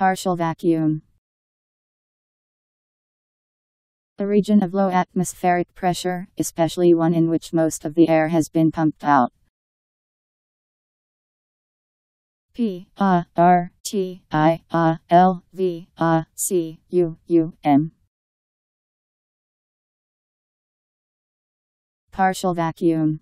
Partial vacuum. A region of low atmospheric pressure, especially one in which most of the air has been pumped out. P A R T I A L V A C U U M Partial vacuum